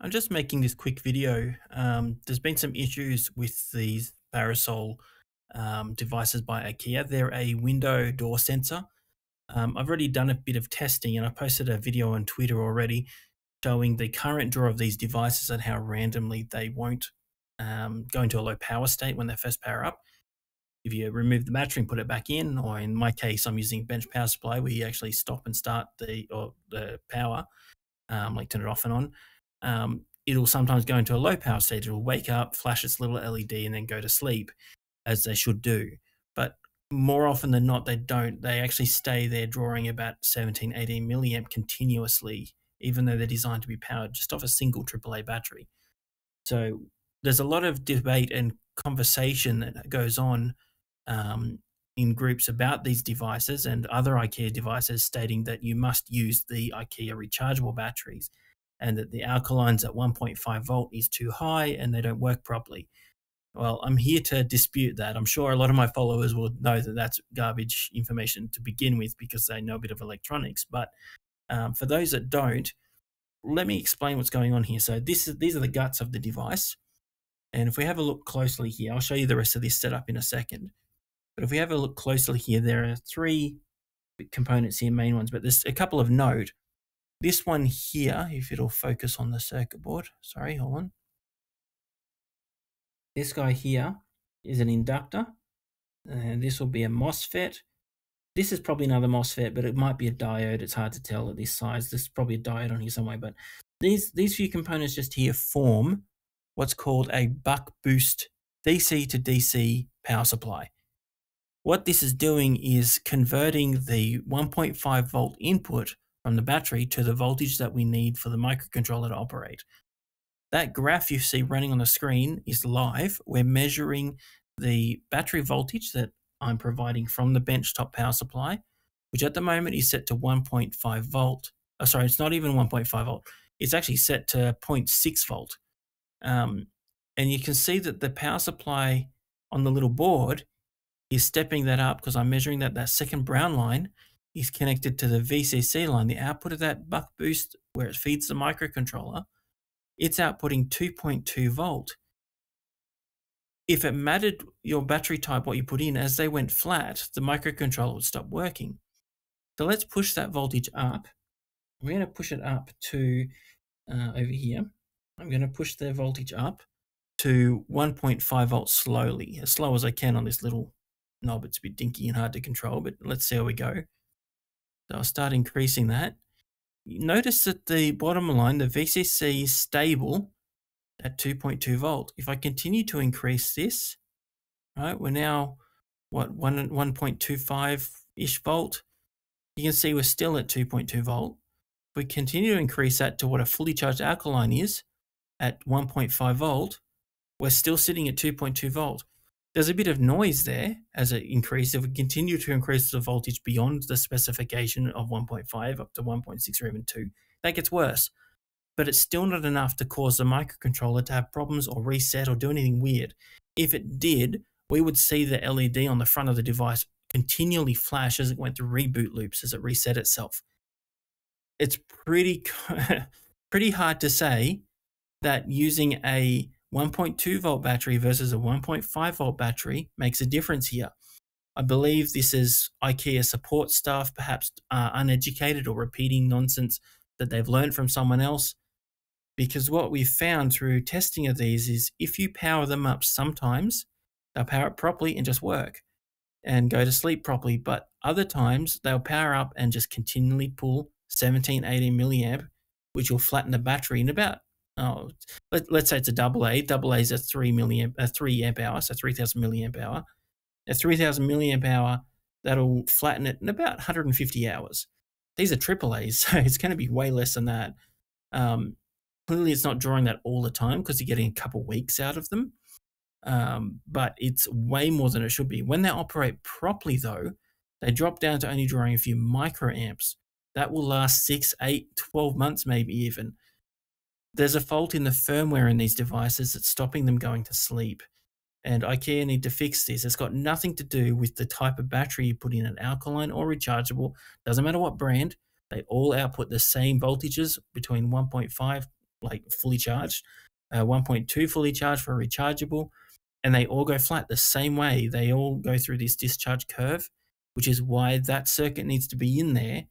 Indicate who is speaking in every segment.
Speaker 1: I'm just making this quick video. Um, there's been some issues with these Parasoll um, devices by IKEA. They're a window door sensor. Um, I've already done a bit of testing and I posted a video on Twitter already showing the current draw of these devices and how randomly they won't um, go into a low power state when they first power up. If you remove the battery and put it back in, or in my case, I'm using bench power supply where you actually stop and start the or the power, um, like turn it off and on um, it'll sometimes go into a low power state. It'll wake up, flash its little LED, and then go to sleep, as they should do. But more often than not, they don't. They actually stay there drawing about 17, 18 milliamp continuously, even though they're designed to be powered just off a single AAA battery. So there's a lot of debate and conversation that goes on um, in groups about these devices and other IKEA devices, stating that you must use the IKEA rechargeable batteries and that the alkalines at 1.5 volt is too high and they don't work properly. Well, I'm here to dispute that. I'm sure a lot of my followers will know that that's garbage information to begin with because they know a bit of electronics. But um, for those that don't, let me explain what's going on here. So this is these are the guts of the device. And if we have a look closely here, I'll show you the rest of this setup in a second. But if we have a look closely here, there are three components here, main ones, but there's a couple of node. This one here, if it'll focus on the circuit board, sorry, hold on. This guy here is an inductor, and this will be a MOSFET. This is probably another MOSFET, but it might be a diode. It's hard to tell at this size. There's probably a diode on here somewhere, but these, these few components just here form what's called a buck boost DC to DC power supply. What this is doing is converting the 1.5 volt input from the battery to the voltage that we need for the microcontroller to operate. That graph you see running on the screen is live. We're measuring the battery voltage that I'm providing from the benchtop power supply, which at the moment is set to 1.5 volt. Oh, sorry, it's not even 1.5 volt. It's actually set to 0.6 volt. Um, and you can see that the power supply on the little board is stepping that up because I'm measuring that that second brown line is connected to the VCC line, the output of that buck boost where it feeds the microcontroller, it's outputting 2.2 volt. If it mattered your battery type, what you put in, as they went flat, the microcontroller would stop working. So let's push that voltage up. We're going to push it up to uh, over here. I'm going to push the voltage up to 1.5 volts slowly, as slow as I can on this little knob. It's a bit dinky and hard to control, but let's see how we go. So I'll start increasing that. Notice that the bottom line, the VCC is stable at 2.2 volt. If I continue to increase this, right, we're now, what, 1, 1.25-ish volt. You can see we're still at 2.2 volt. If we continue to increase that to what a fully charged alkaline is at 1.5 volt, we're still sitting at 2.2 volt there's a bit of noise there as it increases. If we continue to increase the voltage beyond the specification of 1.5 up to 1.6 or even 2, that gets worse. But it's still not enough to cause the microcontroller to have problems or reset or do anything weird. If it did, we would see the LED on the front of the device continually flash as it went through reboot loops as it reset itself. It's pretty pretty hard to say that using a 1.2 volt battery versus a 1.5 volt battery makes a difference here. I believe this is IKEA support staff, perhaps uh, uneducated or repeating nonsense that they've learned from someone else. Because what we've found through testing of these is if you power them up sometimes, they'll power up properly and just work and go to sleep properly. But other times they'll power up and just continually pull 17, 18 milliamp, which will flatten the battery in about oh, let, let's say it's a double A. Double A is a three a three amp hour, so three thousand milliamp hour. A three thousand milliamp hour that'll flatten it in about 150 hours. These are triple A's, so it's going to be way less than that. Um, clearly, it's not drawing that all the time because you're getting a couple weeks out of them. Um, but it's way more than it should be. When they operate properly, though, they drop down to only drawing a few microamps. That will last six, eight, 12 months, maybe even there's a fault in the firmware in these devices that's stopping them going to sleep. And IKEA need to fix this. It's got nothing to do with the type of battery you put in an alkaline or rechargeable. Doesn't matter what brand, they all output the same voltages between 1.5, like fully charged, uh, 1.2 fully charged for a rechargeable, and they all go flat the same way. They all go through this discharge curve, which is why that circuit needs to be in there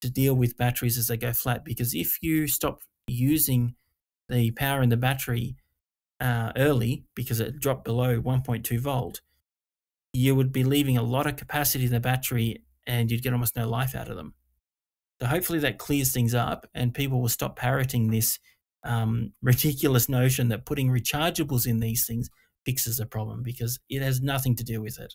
Speaker 1: to deal with batteries as they go flat. Because if you stop using the power in the battery uh, early because it dropped below 1.2 volt, you would be leaving a lot of capacity in the battery and you'd get almost no life out of them. So hopefully that clears things up and people will stop parroting this um, ridiculous notion that putting rechargeables in these things fixes the problem because it has nothing to do with it.